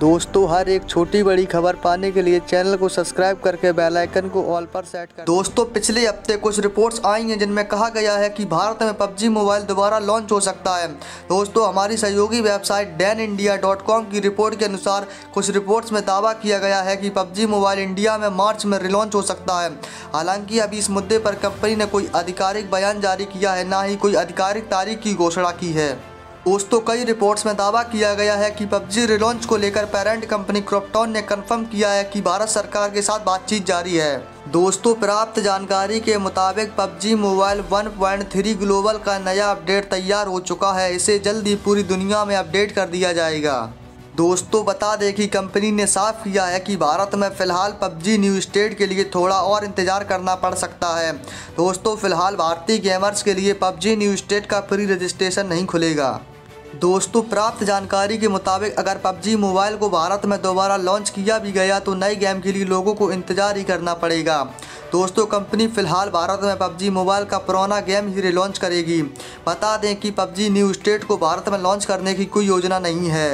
दोस्तों, हर एक छोटी बड़ी खबर पाने के लिए चैनल को सब्सक्राइब करके बेल आइकन को ऑल पर सेट कर दोस्तों, पिछले हफ़्ते कुछ रिपोर्ट्स आई हैं जिनमें कहा गया है कि भारत में पबजी मोबाइल दोबारा लॉन्च हो सकता है। दोस्तों, हमारी सहयोगी website Dan India dot com की रिपोर्ट के अनुसार कुछ रिपोर्ट्स में दावा किया गया है कि पबजी मोबाइल इंडिया में मार्च में रिलॉन्च हो सकता है। हालाँकि, अभी इस मुद्दे पर कंपनी ने कोई आधिकारिक बयान जारी किया है, ना ही कोई आधिकारिक तारीख की घोषणा की है। दोस्तों कई रिपोर्ट्स में दावा किया गया है कि पबजी रिलॉन्च को लेकर पेरेंट कंपनी क्रॉपटॉन ने कंफर्म किया है कि भारत सरकार के साथ बातचीत जारी है। दोस्तों, प्राप्त जानकारी के मुताबिक पबजी मोबाइल 1.3 ग्लोबल का नया अपडेट तैयार हो चुका है। इसे जल्द ही पूरी दुनिया में अपडेट कर दिया जाएगा। दोस्तों, बता दें कि कंपनी ने साफ़ किया है कि भारत में फ़िलहाल पबजी न्यू स्टेट के लिए थोड़ा और इंतज़ार करना पड़ सकता है। दोस्तों, फ़िलहाल भारतीय गेमर्स के लिए पबजी न्यू स्टेट का प्री रजिस्ट्रेशन नहीं खुलेगा। दोस्तों, प्राप्त जानकारी के मुताबिक अगर पबजी मोबाइल को भारत में दोबारा लॉन्च किया भी गया तो नए गेम के लिए लोगों को इंतज़ार ही करना पड़ेगा। दोस्तों, कंपनी फ़िलहाल भारत में पबजी मोबाइल का पुराना गेम ही रिलॉन्च करेगी। बता दें कि पबजी न्यू स्टेट को भारत में लॉन्च करने की कोई योजना नहीं है।